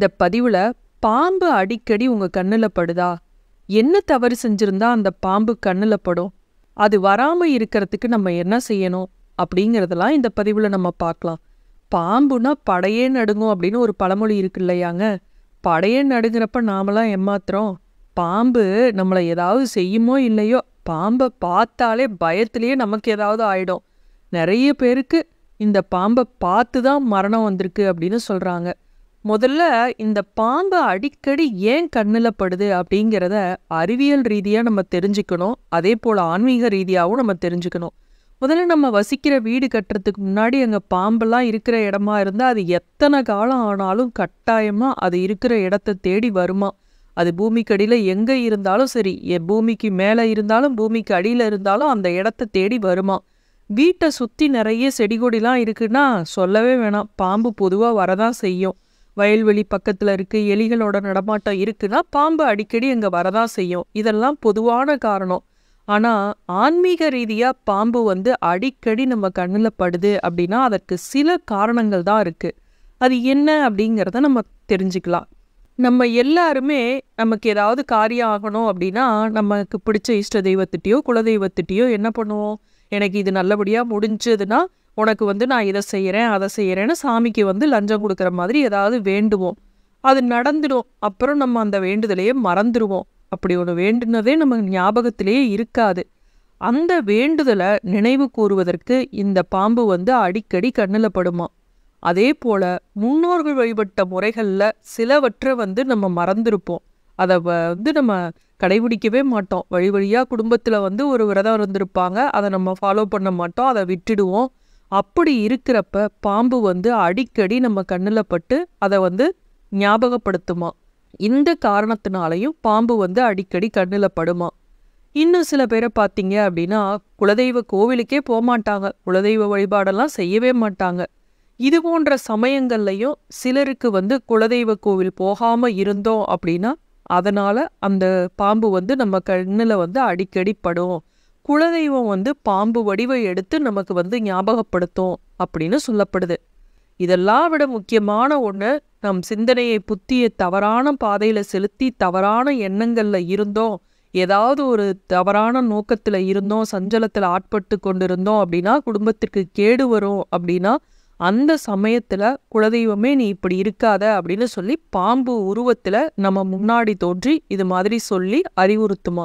இந்த பதிவுல பாம்பு அடிக்கடி உங்க கண்ணுல படுதா? என்ன தவறு செஞ்சிருந்தா அந்த பாம்பு கண்ணுல படும்? அது வராம இருக்கிறதுக்கு நம்ம என்ன செய்யணும்? அப்படிங்கறதெல்லாம் இந்த பதிவுல நம்ம பார்க்கலாம். பாம்புனா படையே நடுங்கும் அப்படின்னு ஒரு பழமொழி இருக்கு இல்லையாங்க? படையே நடுங்கிறப்ப நாமெல்லாம் ஏமாத்துறோம். பாம்பு நம்மளை ஏதாவது செய்யுமோ இல்லையோ பாம்பை பார்த்தாலே பயத்திலேயே நமக்கு ஏதாவது ஆயிடும். நிறைய பேருக்கு இந்த பாம்பை பார்த்து தான் மரணம் வந்திருக்கு அப்படின்னு சொல்றாங்க. முதல்ல இந்த பாம்பு அடிக்கடி ஏன் கண்ணில் படுது அப்படிங்கிறத அறிவியல் ரீதியாக நம்ம தெரிஞ்சுக்கணும். அதே போல் ஆன்மீக ரீதியாகவும் நம்ம தெரிஞ்சுக்கணும். முதல்ல நம்ம வசிக்கிற வீடு கட்டுறதுக்கு முன்னாடி அங்கே பாம்பெல்லாம் இருக்கிற இடமா இருந்தால் அது எத்தனை காலம் ஆனாலும் கட்டாயமாக அது இருக்கிற இடத்த தேடி வருமா. அது பூமிக்கடியில் எங்கே இருந்தாலும் சரி என் பூமிக்கு மேலே இருந்தாலும் பூமிக்கு அடியில் இருந்தாலும் அந்த இடத்த தேடி வருமா. வீட்டை சுற்றி நிறைய செடி கொடிலாம் இருக்குன்னா சொல்லவே வேணாம். பாம்பு பொதுவாக வரதான் செய்யும். வயல்வெளி பக்கத்தில் இருக்கு எலிகளோட நடமாட்டம் இருக்குன்னா பாம்பு அடிக்கடி அங்கே வரதான் செய்யும். இதெல்லாம் பொதுவான காரணம். ஆனால் ஆன்மீக ரீதியாக பாம்பு வந்து அடிக்கடி நம்ம கண்ணில் படுது அப்படின்னா அதற்கு சில காரணங்கள் தான் இருக்கு. அது என்ன அப்படிங்கிறத நம்ம தெரிஞ்சுக்கலாம். நம்ம எல்லாருமே நமக்கு ஏதாவது காரியம் ஆகணும் அப்படின்னா நமக்கு பிடிச்ச இஷ்ட தெய்வத்திட்டையோ குலதெய்வத்திட்டையோ என்ன பண்ணுவோம்? எனக்கு இது நல்லபடியாக முடிஞ்சதுன்னா உனக்கு வந்து நான் இதை செய்கிறேன் அதை செய்கிறேன்னு சாமிக்கு வந்து லஞ்சம் கொடுக்குற மாதிரி ஏதாவது வேண்டுவோம். அது நடந்துடும். அப்புறம் நம்ம அந்த வேண்டுதலையே மறந்துடுவோம். அப்படி ஒன்று வேண்டுனதே நம்ம ஞாபகத்திலேயே இருக்காது. அந்த வேண்டுதலை நினைவு கூறுவதற்கு இந்த பாம்பு வந்து அடிக்கடி கண்ணில் படுமா. அதே போல முன்னோர்கள் வழிபட்ட முறைகளில் சிலவற்றை வந்து நம்ம மறந்திருப்போம். அதை வந்து நம்ம கடைபிடிக்கவே மாட்டோம். வழி வழியாக குடும்பத்தில் வந்து ஒரு விரதம் இருந்திருப்பாங்க. அதை நம்ம ஃபாலோ பண்ண மாட்டோம். அதை விட்டுடுவோம். அப்படி இருக்கிறப்ப பாம்பு வந்து அடிக்கடி நம்ம கண்ணில் பட்டு அதை வந்து ஞாபகப்படுத்துமா. இந்த காரணத்தினாலையும் பாம்பு வந்து அடிக்கடி கண்ணில் படுமா. இன்னும் சில பேரை பார்த்தீங்க அப்படின்னா குலதெய்வ கோவிலுக்கே போக மாட்டாங்க. குலதெய்வ வழிபாடெல்லாம் செய்யவே மாட்டாங்க. இது போன்ற சமயங்கள்லையும் சிலருக்கு வந்து குலதெய்வ கோவில் போகாம இருந்தோம் அப்படின்னா அதனால அந்த பாம்பு வந்து நம்ம கண்ணில் வந்து அடிக்கடி படும். குலதெய்வம் வந்து பாம்பு வடிவை எடுத்து நமக்கு வந்து ஞாபகப்படுத்தும் அப்படின்னு சொல்லப்படுது. இதெல்லாம் விட முக்கியமான ஒன்று நம் சிந்தனையை புத்திய தவறான பாதையில செலுத்தி தவறான எண்ணங்கள்ல இருந்தோம் ஏதாவது ஒரு தவறான நோக்கத்துல இருந்தோம் சஞ்சலத்துல ஆட்பட்டு கொண்டிருந்தோம் அப்படின்னா குடும்பத்திற்கு கேடு வரும் அப்படின்னா அந்த சமயத்துல குலதெய்வமே நீ இப்படி இருக்காத அப்படின்னு சொல்லி பாம்பு உருவத்துல நம்ம முன்னாடி தோன்றி இது மாதிரி சொல்லி அறிவுறுத்துமா?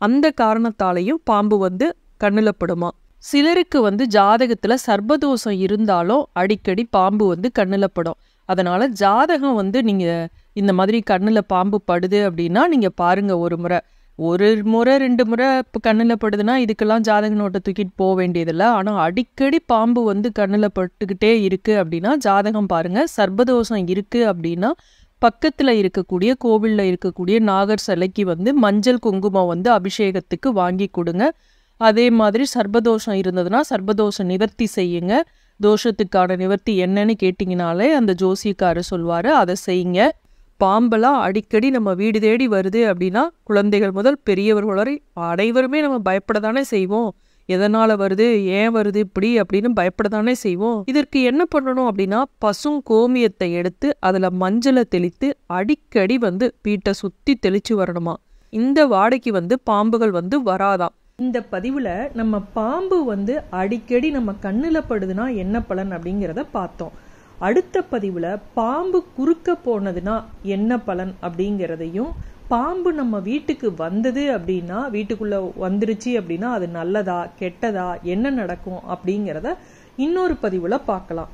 அந்த காரணத்தாலையும் பாம்பு வந்து கண்ணில் படுமா சிலருக்கு வந்து ஜாதகத்தில் சர்ப்பதோஷம் இருந்தாலும் அடிக்கடி பாம்பு வந்து கண்ணில் படும் அதனால் ஜாதகம் வந்து நீங்கள் இந்த மாதிரி கண்ணில் பாம்பு படுது அப்படின்னா நீங்கள் பாருங்கள் ஒரு முறை. ஒரு முறை ரெண்டு முறை இப்போ கண்ணில் படுதுன்னா இதுக்கெல்லாம் ஜாதக நோட்டை தூக்கிட்டு போக வேண்டியதில்லை. ஆனால் அடிக்கடி பாம்பு வந்து கண்ணில் பட்டுக்கிட்டே இருக்குது அப்படின்னா ஜாதகம் பாருங்கள் சர்ப்பதோஷம் இருக்குது அப்படின்னா பக்கத்தில் இருக்கக்கூடிய கோவிலில் இருக்கக்கூடிய நாகர் சிலைக்கு வந்து மஞ்சள் குங்குமம் வந்து அபிஷேகத்துக்கு வாங்கி கொடுங்க. அதே மாதிரி சர்பதோஷம் இருந்ததுன்னா சர்பதோஷம் நிவர்த்தி செய்யுங்க. தோஷத்துக்கான நிவர்த்தி என்னன்னு கேட்டிங்கனாலே அந்த ஜோசியக்காரர் சொல்வார் அதை செய்யுங்க. பாம்பெல்லாம் அடிக்கடி நம்ம வீடு தேடி வருது அப்படின்னா குழந்தைகள் முதல் பெரியவர்கள் வரை அனைவருமே நம்ம பயப்பட தானே செய்வோம். எதனால வருது? ஏன் வருது? இப்படி அப்படின்னு பயப்படத்தானே செய்வோம். இதற்கு என்ன பண்ணணும் அப்படின்னா பசும் கோமியத்தை எடுத்து அதுல மஞ்சளை தெளித்து அடிக்கடி வந்து வீட்டை சுத்தி தெளிச்சு வரணுமா? இந்த வாடைக்கு வந்து பாம்புகள் வந்து வராதாம் இந்த பதிவுல நம்ம பாம்பு வந்து அடிக்கடி நம்ம கண்ணுல படுதுன்னா என்ன பலன் அப்படிங்கிறத பார்த்தோம். அடுத்த பதிவுல பாம்பு குறுக்க போனதுன்னா என்ன பலன் அப்படிங்கிறதையும் பாம்பு நம்ம வீட்டுக்கு வந்தது அப்படின்னா வீட்டுக்குள்ள வந்துருச்சு அப்படின்னா அது நல்லதா கெட்டதா என்ன நடக்கும் அப்படிங்கிறத இன்னொரு பதிவுல பார்க்கலாம்.